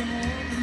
someone